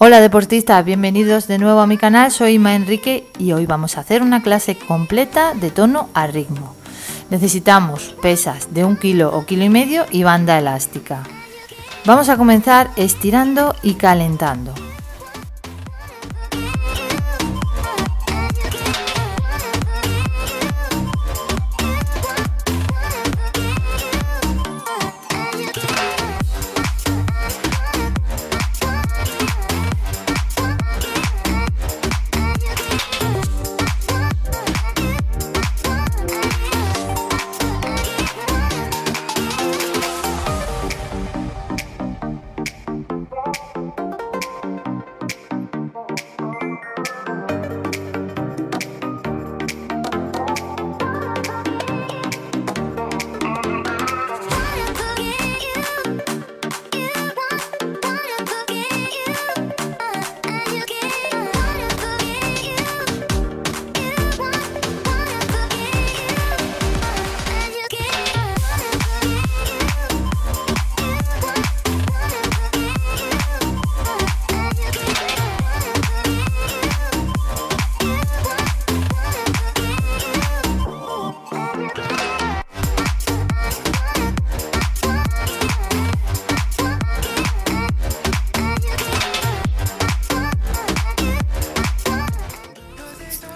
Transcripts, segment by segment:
Hola deportistas, bienvenidos de nuevo a mi canal, soy Ima Enrique y hoy vamos a hacer una clase completa de tono a ritmo. Necesitamos pesas de un kilo o kilo y medio y banda elástica. Vamos a comenzar estirando y calentando.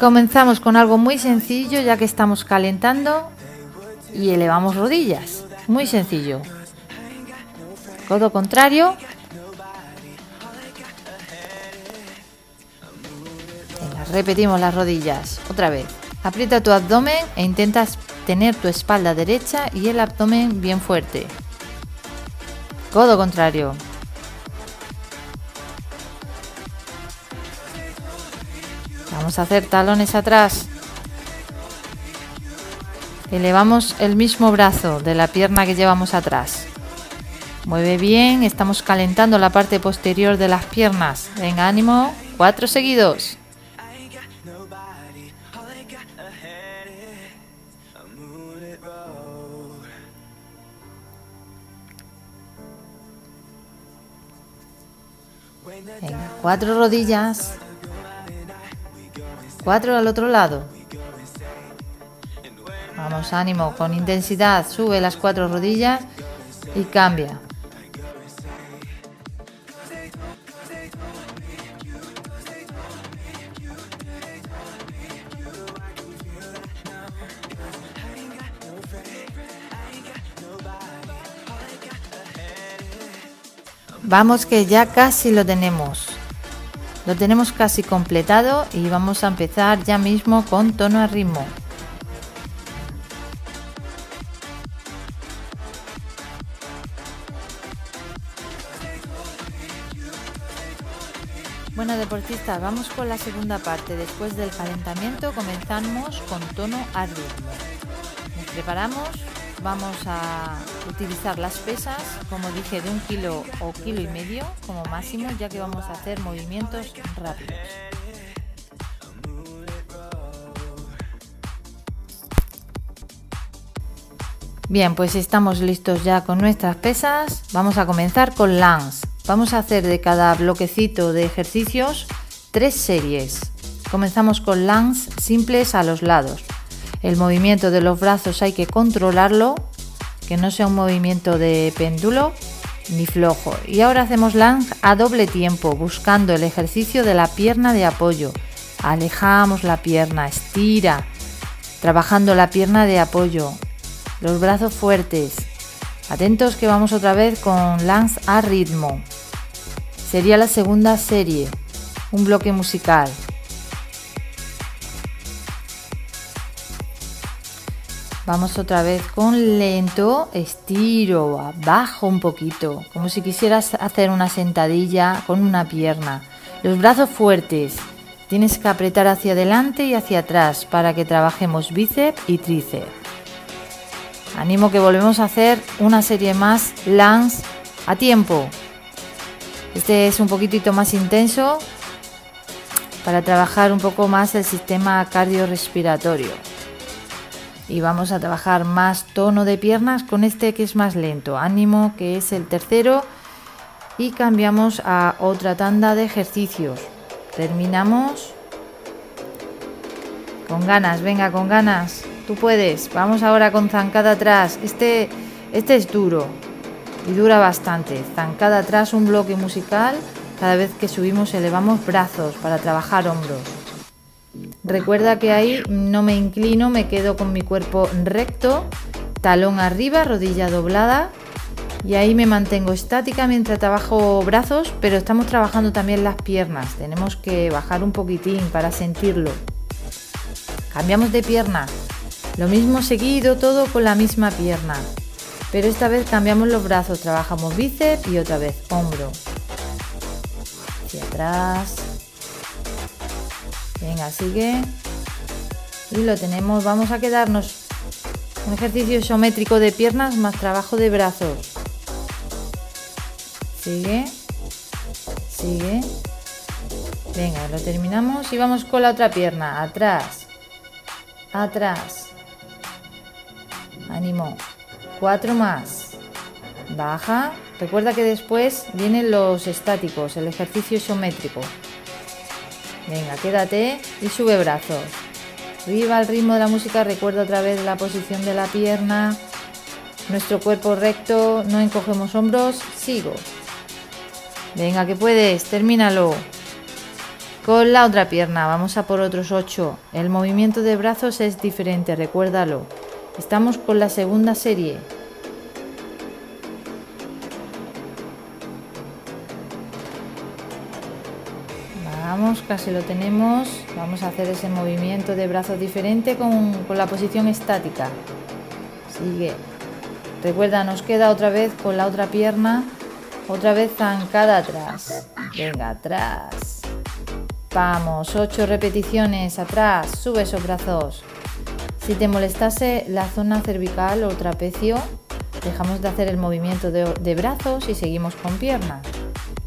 Comenzamos con algo muy sencillo ya que estamos calentando y elevamos rodillas. Muy sencillo. Codo contrario. repetimos las rodillas. Otra vez. Aprieta tu abdomen e intentas tener tu espalda derecha y el abdomen bien fuerte. Codo contrario. Vamos a hacer talones atrás. Elevamos el mismo brazo de la pierna que llevamos atrás. Mueve bien, estamos calentando la parte posterior de las piernas. Venga, ánimo. Cuatro seguidos. Venga, cuatro rodillas. Cuatro al otro lado. Vamos, ánimo, con intensidad. Sube las cuatro rodillas y cambia. Vamos que ya casi lo tenemos. Lo tenemos casi completado y vamos a empezar ya mismo con tono a ritmo. Bueno deportistas, vamos con la segunda parte. Después del calentamiento comenzamos con tono a ritmo. Nos preparamos vamos a utilizar las pesas, como dije, de un kilo o kilo y medio como máximo, ya que vamos a hacer movimientos rápidos. Bien, pues estamos listos ya con nuestras pesas. Vamos a comenzar con LANS. Vamos a hacer de cada bloquecito de ejercicios tres series. Comenzamos con LANS simples a los lados. El movimiento de los brazos hay que controlarlo, que no sea un movimiento de péndulo ni flojo. Y ahora hacemos lunge a doble tiempo, buscando el ejercicio de la pierna de apoyo. Alejamos la pierna, estira, trabajando la pierna de apoyo. Los brazos fuertes. Atentos que vamos otra vez con lunge a ritmo. Sería la segunda serie, un bloque musical. Vamos otra vez con lento, estiro, abajo un poquito, como si quisieras hacer una sentadilla con una pierna. Los brazos fuertes, tienes que apretar hacia adelante y hacia atrás para que trabajemos bíceps y tríceps. Animo que volvemos a hacer una serie más lance a tiempo. Este es un poquitito más intenso para trabajar un poco más el sistema cardiorrespiratorio y vamos a trabajar más tono de piernas con este que es más lento. Ánimo, que es el tercero y cambiamos a otra tanda de ejercicios. Terminamos con ganas, venga, con ganas. Tú puedes. Vamos ahora con zancada atrás. Este, este es duro y dura bastante. Zancada atrás, un bloque musical. Cada vez que subimos elevamos brazos para trabajar hombros. Recuerda que ahí no me inclino, me quedo con mi cuerpo recto, talón arriba, rodilla doblada y ahí me mantengo estática mientras trabajo brazos, pero estamos trabajando también las piernas. Tenemos que bajar un poquitín para sentirlo. Cambiamos de pierna. Lo mismo seguido, todo con la misma pierna. Pero esta vez cambiamos los brazos, trabajamos bíceps y otra vez hombro. Hacia atrás. Venga, sigue. Y lo tenemos. Vamos a quedarnos un ejercicio isométrico de piernas más trabajo de brazos. Sigue. Sigue. Venga, lo terminamos y vamos con la otra pierna. Atrás atrás. Ánimo. Cuatro más. Baja. Recuerda que después vienen los estáticos, el ejercicio isométrico. Venga, quédate y sube brazos. Arriba al ritmo de la música, recuerda otra vez la posición de la pierna. Nuestro cuerpo recto, no encogemos hombros, sigo. Venga, que puedes, termínalo. Con la otra pierna, vamos a por otros 8. El movimiento de brazos es diferente, recuérdalo. Estamos con la segunda serie. Casi lo tenemos. Vamos a hacer ese movimiento de brazos diferente con, la posición estática. Sigue. Recuerda, nos queda otra vez con la otra pierna. Otra vez zancada atrás. Venga, atrás. Vamos, 8 repeticiones atrás, sube esos brazos. Si te molestase la zona cervical o trapecio, dejamos de hacer el movimiento de, brazos y seguimos con piernas.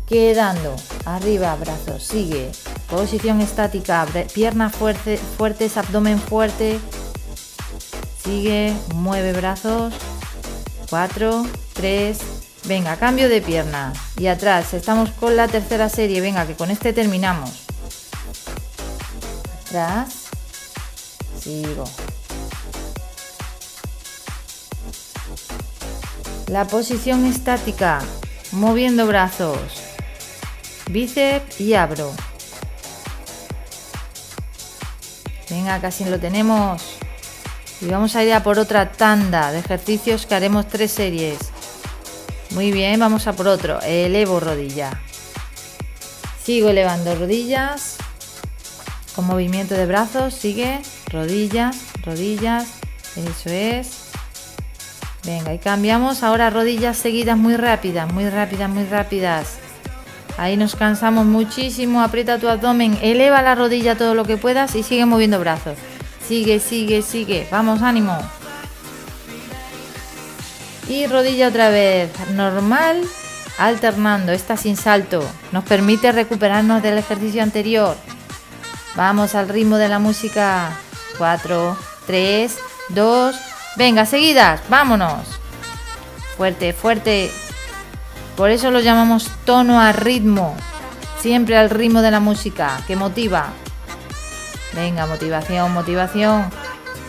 Quedando, arriba, brazos, sigue. Posición estática, piernas fuertes, abdomen fuerte. Sigue, mueve brazos. 4, 3, venga, cambio de pierna. Y atrás, estamos con la tercera serie, venga, que con este terminamos sigo. La posición estática, moviendo brazos, bíceps y abro. Casi lo tenemos. Y vamos a ir a por otra tanda de ejercicios que haremos tres series. Muy bien, vamos a por otro. Elevo rodilla. Sigo elevando rodillas. Con movimiento de brazos, sigue, rodillas, rodillas, eso es. Venga, y cambiamos ahora rodillas seguidas muy rápidas, muy rápidas, muy rápidas. Ahí nos cansamos muchísimo, aprieta tu abdomen, eleva la rodilla todo lo que puedas y sigue moviendo brazos. Sigue, sigue, sigue, vamos, ánimo. Y rodilla otra vez, normal, alternando, esta sin salto. Nos permite recuperarnos del ejercicio anterior. Vamos al ritmo de la música. 4, 3, 2. Venga, seguidas, vámonos. Fuerte, fuerte. Por eso lo llamamos tono a ritmo. Siempre al ritmo de la música, que motiva. Venga, motivación, motivación.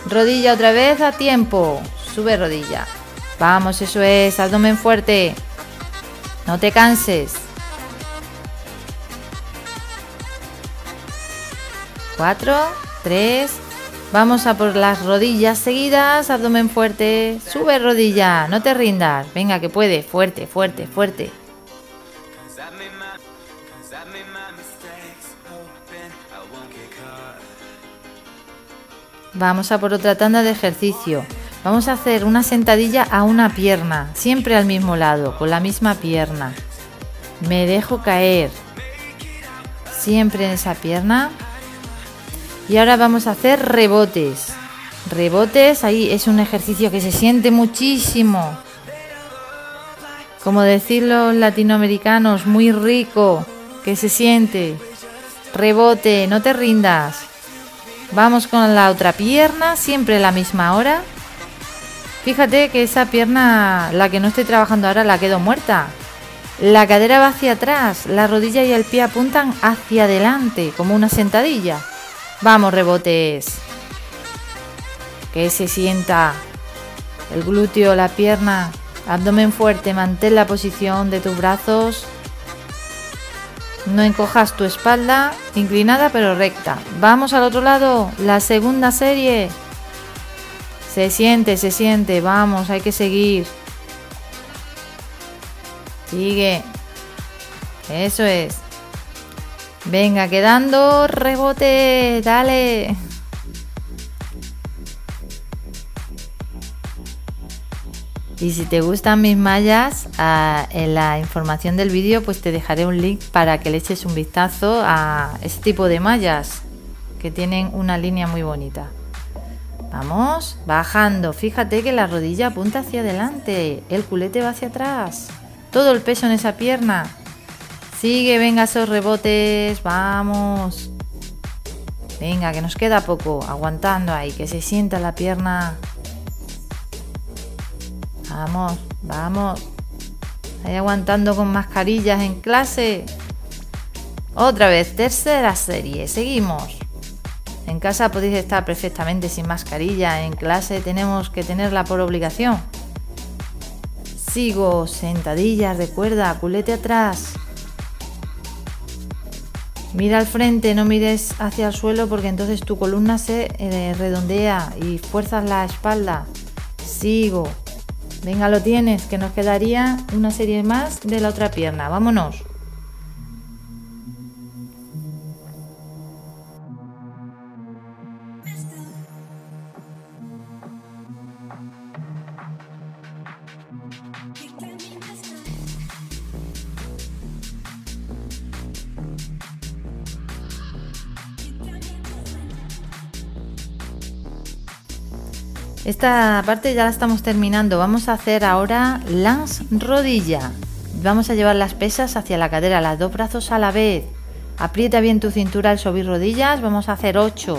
Rodilla otra vez a tiempo. Sube rodilla. Vamos, eso es. Abdomen fuerte. No te canses. 4, 3, vamos a por las rodillas seguidas, abdomen fuerte, sube rodilla, no te rindas, venga que puede, fuerte, fuerte, fuerte. Vamos a por otra tanda de ejercicio. Vamos a hacer una sentadilla a una pierna, siempre al mismo lado, con la misma pierna. Me dejo caer, siempre en esa pierna, y ahora vamos a hacer rebotes. Rebotes, ahí es un ejercicio que se siente muchísimo. Como decir los latinoamericanos, muy rico, que se siente. Rebote, no te rindas. Vamos con la otra pierna, siempre la misma hora. Fíjate que esa pierna, la que no estoy trabajando ahora, la quedo muerta. La cadera va hacia atrás, la rodilla y el pie apuntan hacia adelante, como una sentadilla. Vamos, rebotes. Que se sienta el glúteo, la pierna, abdomen fuerte, mantén la posición de tus brazos. No encojas tu espalda, inclinada pero recta. Vamos al otro lado, la segunda serie. Se siente, se siente, vamos, hay que seguir. Sigue. Eso es. Venga, quedando rebote, dale. Y si te gustan mis mallas, ah, en la información del vídeo pues te dejaré un link para que le eches un vistazo a este tipo de mallas que tienen una línea muy bonita. Vamos, bajando. Fíjate que la rodilla apunta hacia adelante, el culete va hacia atrás. Todo el peso en esa pierna. Sigue, venga esos rebotes, vamos. Venga, que nos queda poco, aguantando ahí, que se sienta la pierna Vamos, vamos. Ahí aguantando con mascarillas en clase. Otra vez, tercera serie. Seguimos. En casa podéis estar perfectamente sin mascarilla. En clase tenemos que tenerla por obligación. Sigo, sentadillas, recuerda, culete atrás. Mira al frente, no mires hacia el suelo porque entonces tu columna se eh, redondea y fuerzas la espalda. Sigo, Venga, lo tienes, que nos quedaría una serie más de la otra pierna. Vámonos. Esta parte ya la estamos terminando. Vamos a hacer ahora lance rodilla. Vamos a llevar las pesas hacia la cadera, los dos brazos a la vez. Aprieta bien tu cintura al subir rodillas. Vamos a hacer 8.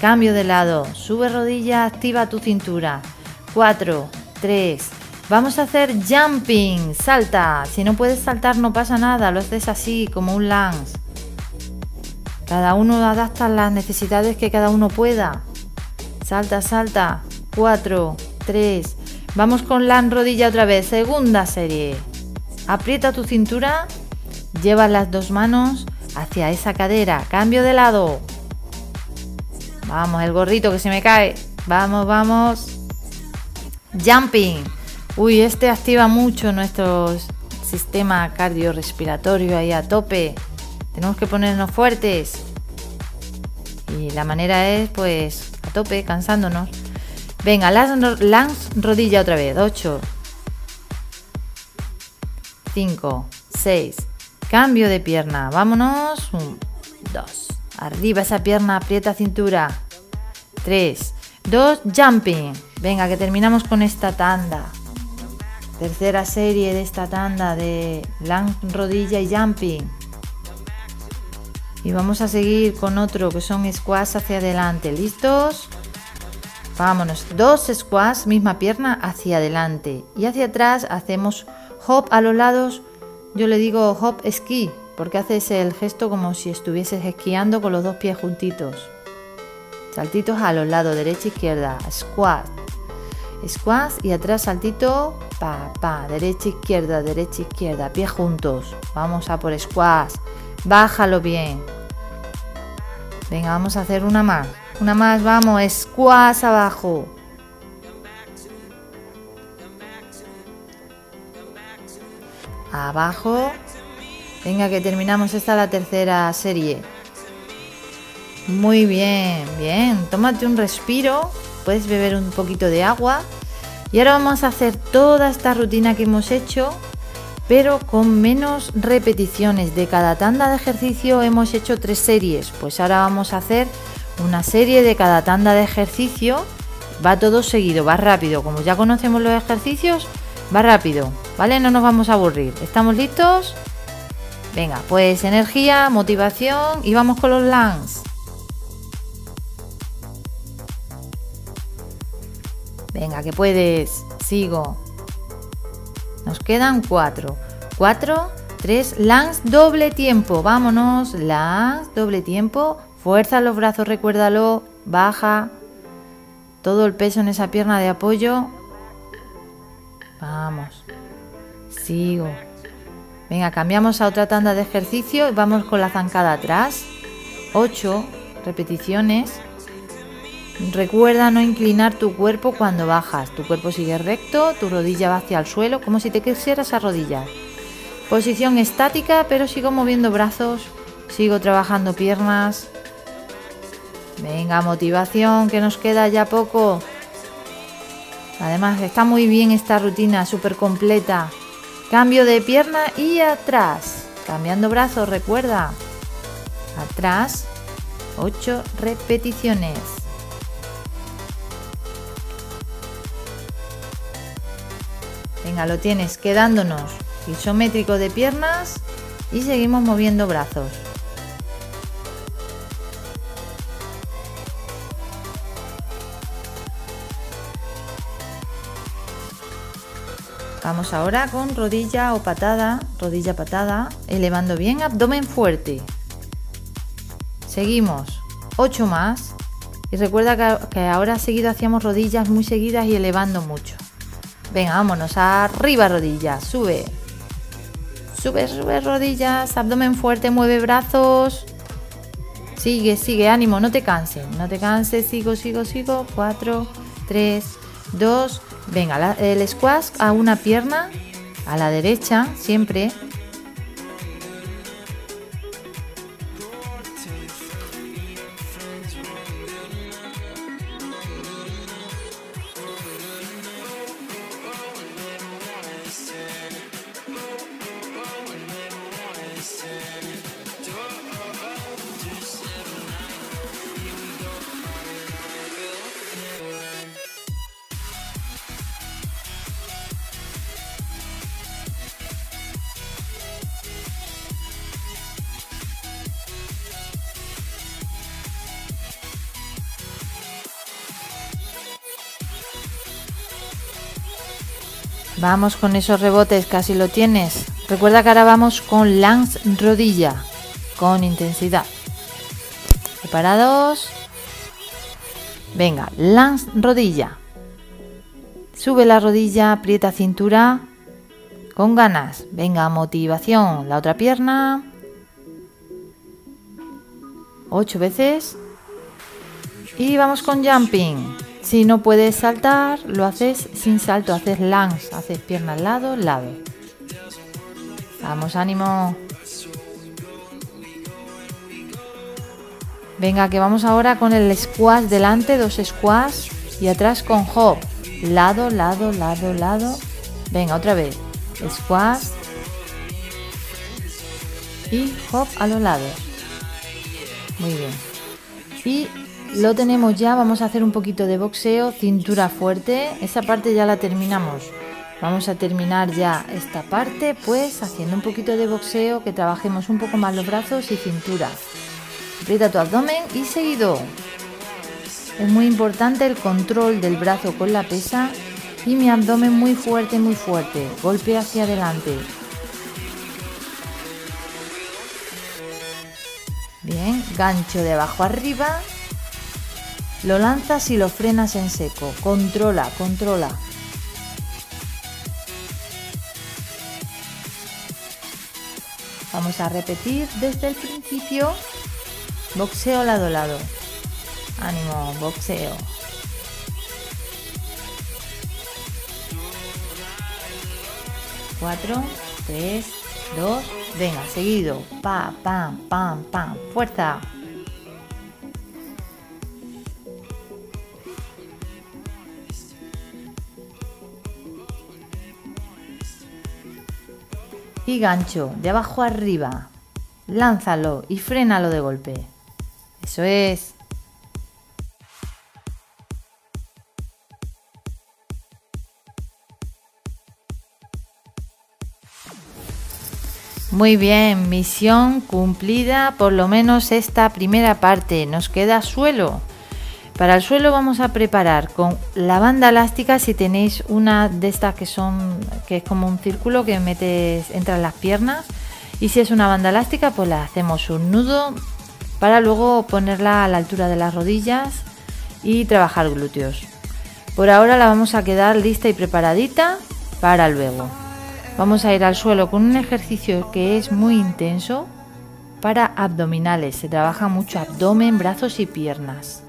Cambio de lado. Sube rodilla, activa tu cintura. 4, 3. Vamos a hacer jumping. Salta. Si no puedes saltar no pasa nada. Lo haces así como un lance. Cada uno adapta las necesidades que cada uno pueda. Salta, salta. 4, 3. Vamos con la rodilla otra vez. Segunda serie. Aprieta tu cintura. Lleva las dos manos hacia esa cadera. Cambio de lado. Vamos, el gorrito que se me cae. Vamos, vamos. Jumping. Uy, este activa mucho nuestro sistema cardiorrespiratorio ahí a tope. Tenemos que ponernos fuertes. Y la manera es pues a tope, cansándonos. Venga, lance rodilla otra vez. 8, 5, 6. Cambio de pierna. Vámonos. 1, 2. Arriba esa pierna, aprieta cintura. 3, 2, jumping. Venga, que terminamos con esta tanda. Tercera serie de esta tanda de lance rodilla y jumping. Y vamos a seguir con otro que son squats hacia adelante. ¿Listos? Vámonos, dos squats, misma pierna hacia adelante y hacia atrás hacemos hop a los lados. Yo le digo hop esquí porque haces el gesto como si estuvieses esquiando con los dos pies juntitos. Saltitos a los lados, derecha, izquierda, squat. Squat y atrás saltito, pa, pa, derecha, izquierda, derecha, izquierda, pies juntos. Vamos a por squat. Bájalo bien. Venga, vamos a hacer una más. Una más, vamos, squash abajo. Abajo. Venga, que terminamos esta la tercera serie. Muy bien, bien. Tómate un respiro. Puedes beber un poquito de agua. Y ahora vamos a hacer toda esta rutina que hemos hecho, pero con menos repeticiones. De cada tanda de ejercicio hemos hecho tres series. Pues ahora vamos a hacer una serie de cada tanda de ejercicio. Va todo seguido, va rápido. Como ya conocemos los ejercicios, va rápido, ¿vale? No nos vamos a aburrir. ¿Estamos listos? Venga, pues energía, motivación y vamos con los lands. Venga, que puedes. Sigo. Nos quedan cuatro. 4, 3, Lance doble tiempo. Vámonos, Lance doble tiempo. Fuerza los brazos, recuérdalo. Baja. Todo el peso en esa pierna de apoyo. Vamos. Sigo. Venga, cambiamos a otra tanda de ejercicio vamos con la zancada atrás. 8 repeticiones. Recuerda no inclinar tu cuerpo cuando bajas. Tu cuerpo sigue recto, tu rodilla va hacia el suelo, como si te quisieras arrodillar. Posición estática, pero sigo moviendo brazos, sigo trabajando piernas. Venga, motivación, que nos queda ya poco. Además, está muy bien esta rutina, súper completa. Cambio de pierna y atrás. Cambiando brazos, recuerda. Atrás, 8 repeticiones. Venga, lo tienes, quedándonos isométrico de piernas y seguimos moviendo brazos. Vamos ahora con rodilla o patada, rodilla patada, elevando bien, abdomen fuerte. Seguimos, 8 más. Y recuerda que, ahora seguido hacíamos rodillas muy seguidas y elevando mucho. Venga, vámonos, arriba rodillas, sube. Sube, sube rodillas, abdomen fuerte, mueve brazos. Sigue, sigue, ánimo, no te canses, no te canses, sigo, sigo, sigo. 4, 3, 2, venga, el squash a una pierna, a la derecha, siempre. Vamos con esos rebotes, casi lo tienes. Recuerda que ahora vamos con lance rodilla, con intensidad. ¿Preparados? Venga, lance rodilla. Sube la rodilla, aprieta cintura. Con ganas. Venga, motivación. La otra pierna. Ocho veces. Y vamos con jumping. Si no puedes saltar, lo haces sin salto, haces lance, haces pierna al lado, lado. Vamos, ánimo. Venga, que vamos ahora con el squash delante, dos squash y atrás con hop. Lado, lado, lado, lado. Venga, otra vez. Squash y hop a los lados. Muy bien. Y lo tenemos ya, vamos a hacer un poquito de boxeo, cintura fuerte, esa parte ya la terminamos. Vamos a terminar ya esta parte, pues haciendo un poquito de boxeo, que trabajemos un poco más los brazos y cintura. Aprieta tu abdomen y seguido. Es muy importante el control del brazo con la pesa y mi abdomen muy fuerte, muy fuerte. Golpe hacia adelante. Bien, gancho de abajo arriba lo lanzas y lo frenas en seco. Controla, controla. Vamos a repetir desde el principio. Boxeo lado a lado. Ánimo, boxeo. Cuatro, tres, dos, venga, seguido. Pa, pam, pam, pam. Fuerza. Y gancho de abajo arriba. Lánzalo y frénalo de golpe. Eso es. Muy bien, misión cumplida, por lo menos esta primera parte. Nos queda suelo. Para el suelo vamos a preparar con la banda elástica si tenéis una de estas que son que es como un círculo que metes entre las piernas y si es una banda elástica pues le hacemos un nudo para luego ponerla a la altura de las rodillas y trabajar glúteos. Por ahora la vamos a quedar lista y preparadita para luego. Vamos a ir al suelo con un ejercicio que es muy intenso para abdominales. Se trabaja mucho abdomen, brazos y piernas.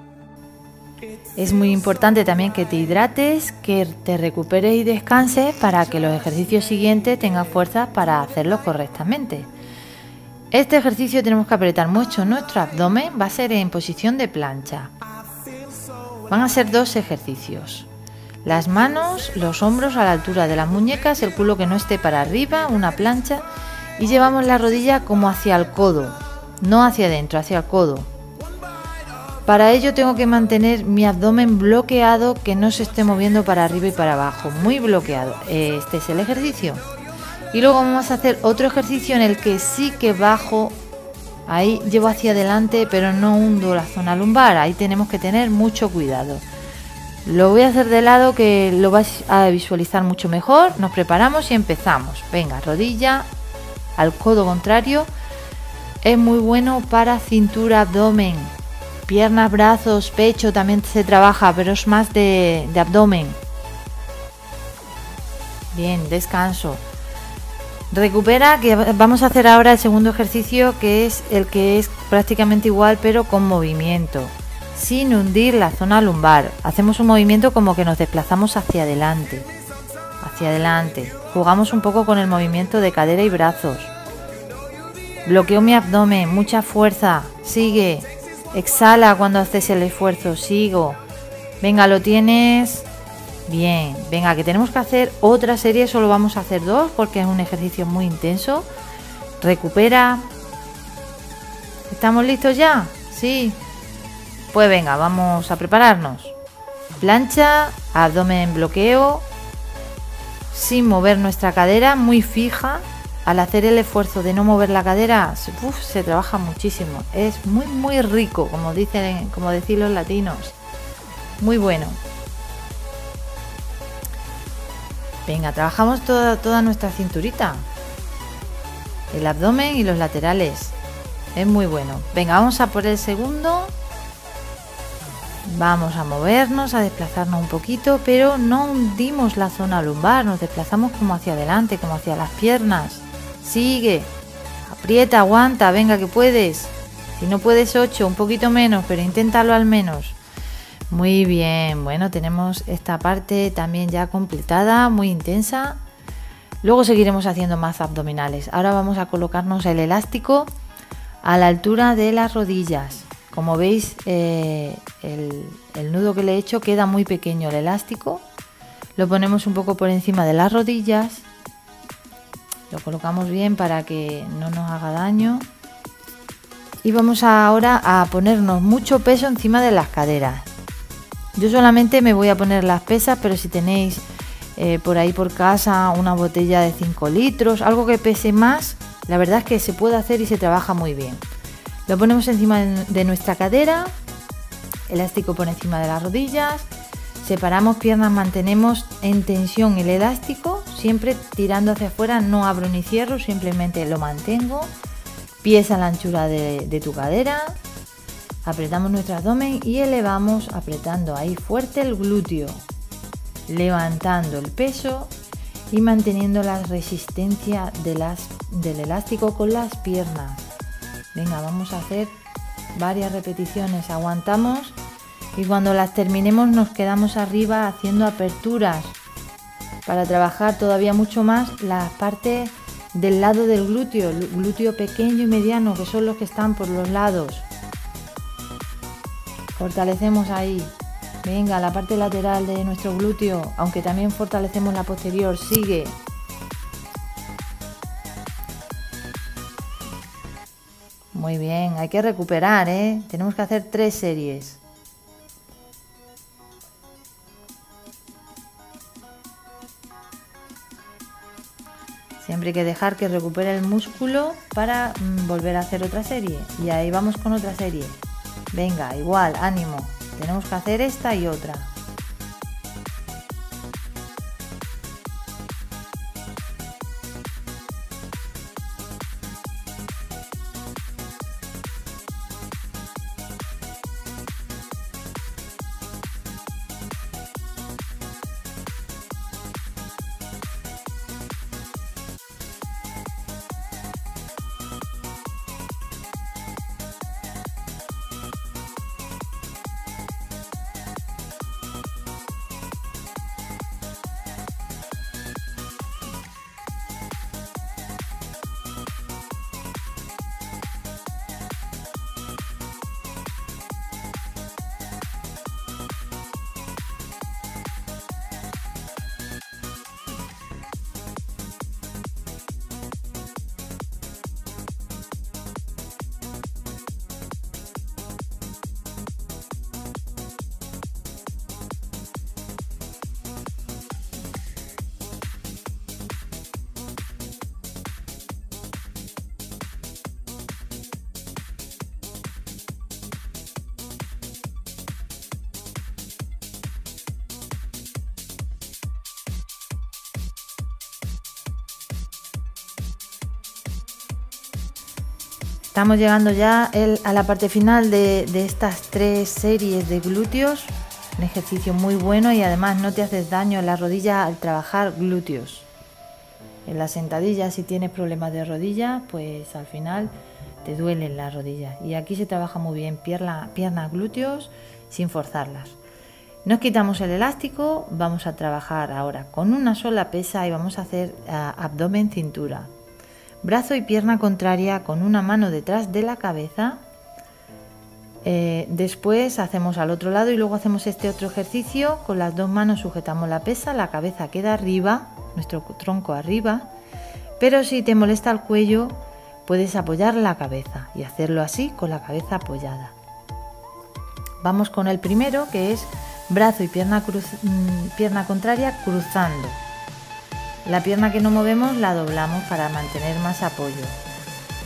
Es muy importante también que te hidrates, que te recuperes y descanses para que los ejercicios siguientes tengan fuerza para hacerlos correctamente. Este ejercicio tenemos que apretar mucho nuestro abdomen, va a ser en posición de plancha. Van a ser dos ejercicios. Las manos, los hombros a la altura de las muñecas, el culo que no esté para arriba, una plancha y llevamos la rodilla como hacia el codo, no hacia adentro, hacia el codo. Para ello tengo que mantener mi abdomen bloqueado, que no se esté moviendo para arriba y para abajo, muy bloqueado. Este es el ejercicio. Y luego vamos a hacer otro ejercicio en el que sí que bajo, ahí llevo hacia adelante, pero no hundo la zona lumbar. Ahí tenemos que tener mucho cuidado. Lo voy a hacer de lado que lo vais a visualizar mucho mejor. Nos preparamos y empezamos. Venga, rodilla al codo contrario. Es muy bueno para cintura, abdomen Piernas, brazos, pecho también se trabaja, pero es más de, abdomen. Bien, descanso. Recupera, que vamos a hacer ahora el segundo ejercicio, que es el que es prácticamente igual, pero con movimiento, sin hundir la zona lumbar. Hacemos un movimiento como que nos desplazamos hacia adelante, hacia adelante. Jugamos un poco con el movimiento de cadera y brazos. Bloqueo mi abdomen, mucha fuerza. Sigue, Exhala cuando haces el esfuerzo. Sigo. Venga, lo tienes. Bien. Venga, que tenemos que hacer otra serie. Solo vamos a hacer dos porque es un ejercicio muy intenso. Recupera. ¿Estamos listos ya? Sí. Pues venga, vamos a prepararnos. Plancha, abdomen bloqueo, sin mover nuestra cadera, muy fija, al hacer el esfuerzo de no mover la cadera, se trabaja muchísimo. Es muy, muy rico, como dicen, como decir los latinos. Muy bueno. Venga, trabajamos toda, toda nuestra cinturita. El abdomen y los laterales. Es muy bueno. Venga, vamos a por el segundo. Vamos a movernos, a desplazarnos un poquito, pero no hundimos la zona lumbar, nos desplazamos como hacia adelante, como hacia las piernas. Sigue. Aprieta, aguanta, venga que puedes. Si no puedes 8, un poquito menos, pero inténtalo al menos. Muy bien, bueno, tenemos esta parte también ya completada, muy intensa. Luego seguiremos haciendo más abdominales. Ahora vamos a colocarnos el elástico a la altura de las rodillas. Como veis, eh, el, el nudo que le he hecho queda muy pequeño el elástico. Lo ponemos un poco por encima de las rodillas lo colocamos bien para que no nos haga daño. Y vamos ahora a ponernos mucho peso encima de las caderas. Yo solamente me voy a poner las pesas, pero si tenéis eh, por ahí por casa una botella de 5 litros, algo que pese más, la verdad es que se puede hacer y se trabaja muy bien. Lo ponemos encima de nuestra cadera, elástico por encima de las rodillas Separamos piernas, mantenemos en tensión el elástico, siempre tirando hacia afuera, no abro ni cierro, simplemente lo mantengo. Pies a la anchura de, tu cadera, apretamos nuestro abdomen y elevamos apretando ahí fuerte el glúteo, levantando el peso y manteniendo la resistencia de las, del elástico con las piernas. Venga, vamos a hacer varias repeticiones, aguantamos y cuando las terminemos nos quedamos arriba haciendo aperturas para trabajar todavía mucho más la parte del lado del glúteo, el glúteo pequeño y mediano que son los que están por los lados. Fortalecemos ahí. Venga, la parte lateral de nuestro glúteo, aunque también fortalecemos la posterior, sigue. Muy bien, hay que recuperar, ¿eh? Tenemos que hacer tres series. Siempre hay que dejar que recupere el músculo para mm, volver a hacer otra serie. Y ahí vamos con otra serie. Venga, igual, ánimo. Tenemos que hacer esta y otra. Estamos llegando ya a la parte final de, estas tres series de glúteos. Un ejercicio muy bueno y además no te haces daño en la rodilla al trabajar glúteos. En la sentadilla, si tienes problemas de rodilla, pues al final te duelen las rodillas. Y aquí se trabaja muy bien pierna, piernas, glúteos sin forzarlas. Nos quitamos el elástico, vamos a trabajar ahora con una sola pesa y vamos a hacer ah, abdomen, cintura brazo y pierna contraria con una mano detrás de la cabeza. Eh, después hacemos al otro lado y luego hacemos este otro ejercicio. Con las dos manos sujetamos la pesa, la cabeza queda arriba, nuestro tronco arriba. Pero si te molesta el cuello, puedes apoyar la cabeza y hacerlo así con la cabeza apoyada. Vamos con el primero que es brazo y pierna, mm, pierna contraria cruzando. La pierna que no movemos la doblamos para mantener más apoyo.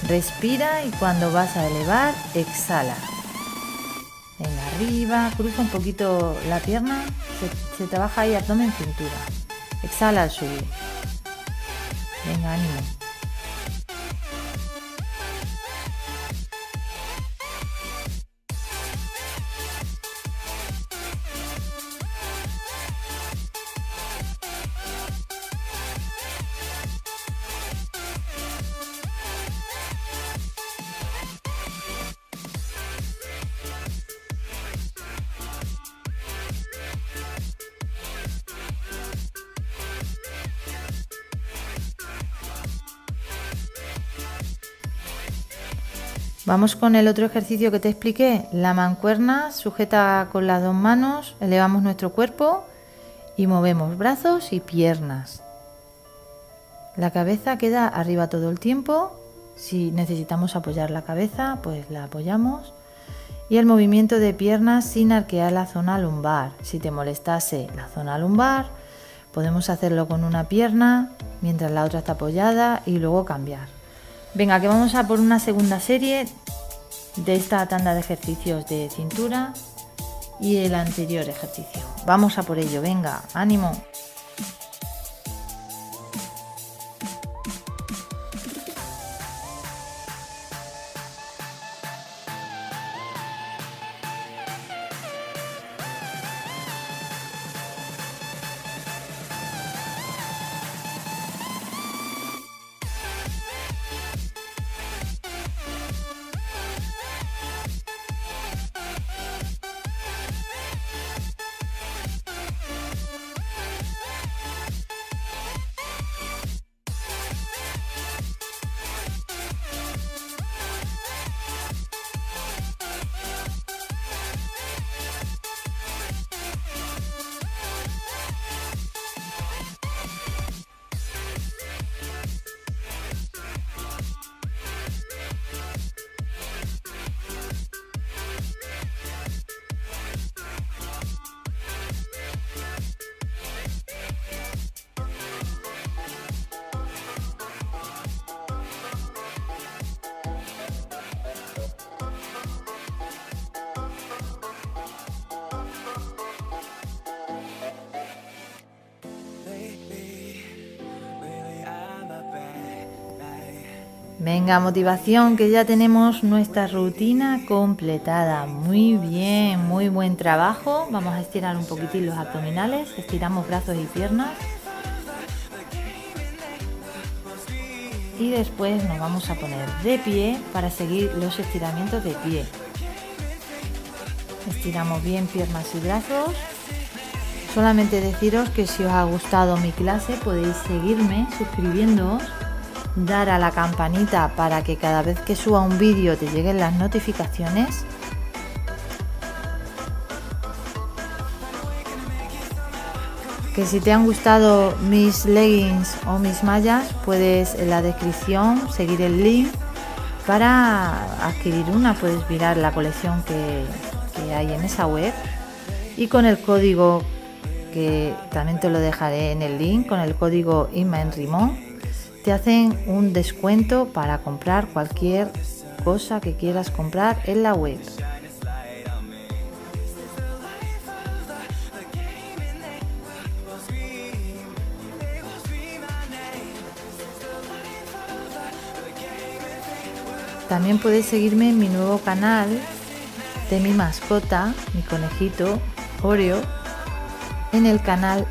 Respira y cuando vas a elevar, exhala. Venga, arriba, cruza un poquito la pierna, se, trabaja ahí abdomen, cintura. Exhala al subir. Venga, ánimo. Vamos con el otro ejercicio que te expliqué. La mancuerna sujeta con las dos manos, elevamos nuestro cuerpo y movemos brazos y piernas. La cabeza queda arriba todo el tiempo. Si necesitamos apoyar la cabeza, pues la apoyamos. Y el movimiento de piernas sin arquear la zona lumbar. Si te molestase la zona lumbar, podemos hacerlo con una pierna mientras la otra está apoyada y luego cambiar. Venga, que vamos a por una segunda serie de esta tanda de ejercicios de cintura y el anterior ejercicio. Vamos a por ello, venga, ánimo. Venga, motivación, que ya tenemos nuestra rutina completada. Muy bien, muy buen trabajo. Vamos a estirar un poquitín los abdominales, estiramos brazos y piernas. Y después nos vamos a poner de pie para seguir los estiramientos de pie. Estiramos bien piernas y brazos. Solamente deciros que si os ha gustado mi clase podéis seguirme suscribiéndoos dar a la campanita para que cada vez que suba un vídeo te lleguen las notificaciones. Que si te han gustado mis leggings o mis mallas, puedes en la descripción seguir el link para adquirir una. Puedes mirar la colección que, hay en esa web y con el código que también te lo dejaré en el link, con el código Inma en Rimón te hacen un descuento para comprar cualquier cosa que quieras comprar en la web. También puedes seguirme en mi nuevo canal de mi mascota, mi conejito Oreo, en el canal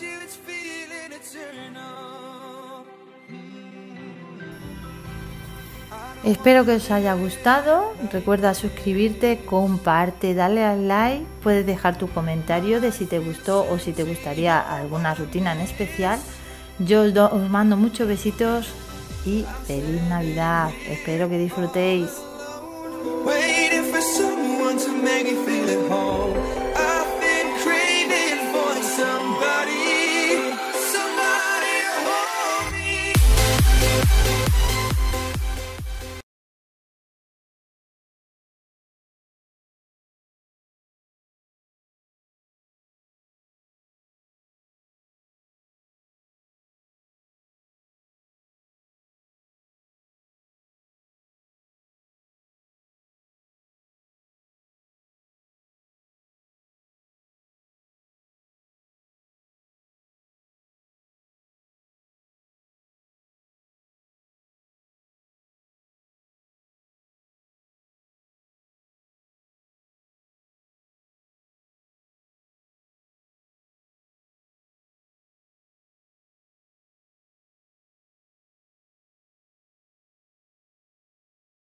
Sandrax 999. Espero que os haya gustado. Recuerda suscribirte, comparte, dale al like. Puedes dejar tu comentario de si te gustó o si te gustaría alguna rutina en especial. Yo os mando muchos besitos y feliz Navidad. Espero que disfrutéis.